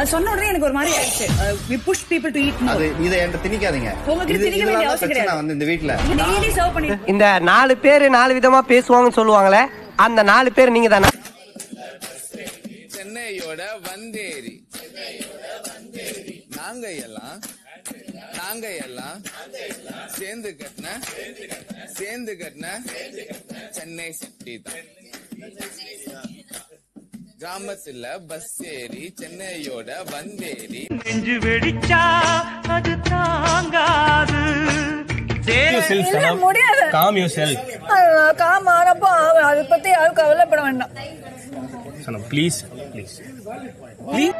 அது சொன்ன உடனே எனக்கு ஒரு மாதிரி ஆயிடுச்சு. We push people to eat அது இதை என்கிட்ட திணிக்காதீங்க. உங்களுக்கு இது- திணிக்க இதெல்லாம் வேண்டிய தான் அவசியம் பிரச்சனை கிடையாது. வந்து இந்த வீட்டுல டெய்லி சர்வ் பண்ணி இந்த நாலு பேரு நாலு விதமா பேசுவாங்கன்னு சொல்லுவாங்களே அந்த நாலு பேர் நீங்க தானே? சென்னையோட வந்தேரி. நாங்க எல்லாம் நாங்க எல்லாம் சேர்ந்து கட்டின சேர்ந்து கட்டின சென்னை சிட்டி தான் கிராமத்துல பஸ் ஏறி சென்னையோட வந்தேரி நெஞ்சு வெடிச்சா அது தாங்காது. காம் காமானப்போ அதை பத்தி யாரும் கவலைப்பட வேண்டாம். சனம் ப்ளீஸ் ப்ளீஸ் ப்ளீஸ்